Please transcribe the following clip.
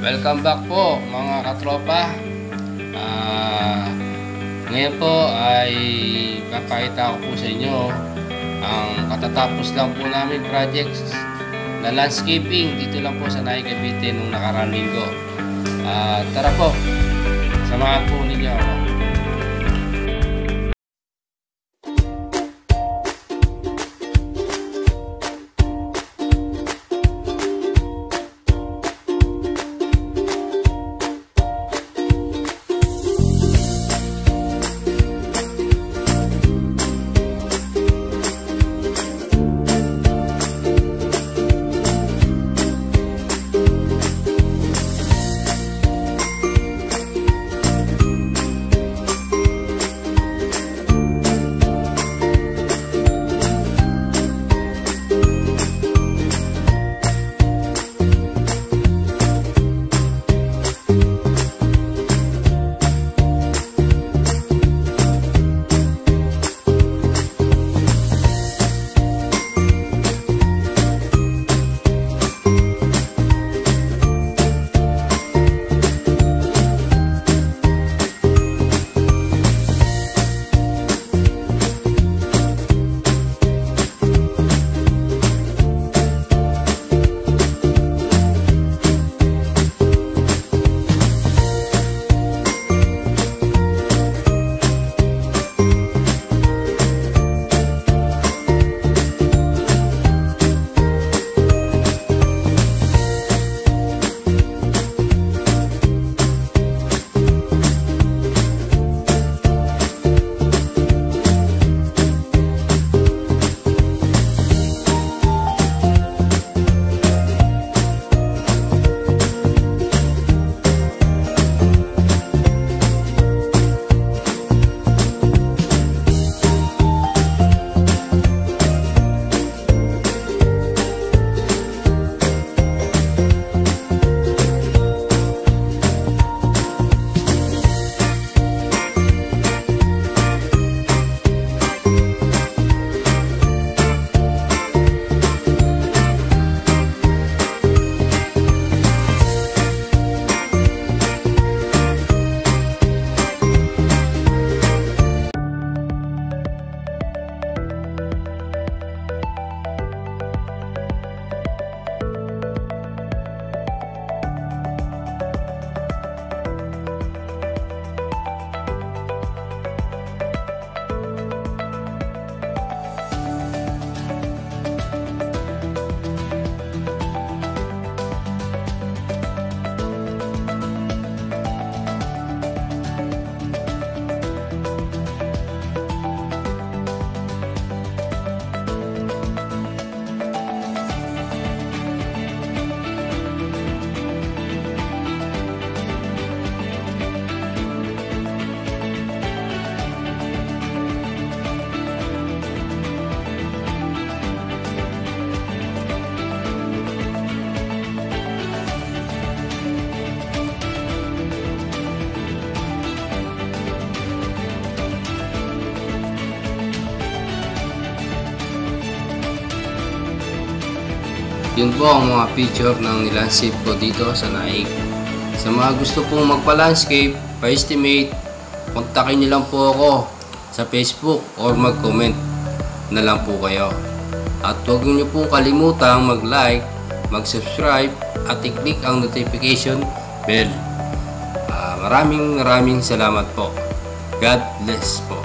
Welcome back po mga katropa. Ah, ngayon po ay papakita ko po sa inyo ang katatapos lang po namin projects na landscaping dito lang po sa Naik Cavite nung nakarang linggo. Ah, tara po, samahan po ninyo ako. Yun po ang mga picture ng nilandscape ko dito sa Naik. Sa mga gusto pong magpa-landscape, pa-estimate, kontakin niyo lang po ako sa Facebook or mag-comment na lang po kayo. At huwag niyo po kalimutang mag-like, mag-subscribe at i-click ang notification bell. Ah, maraming maraming salamat po. God bless po.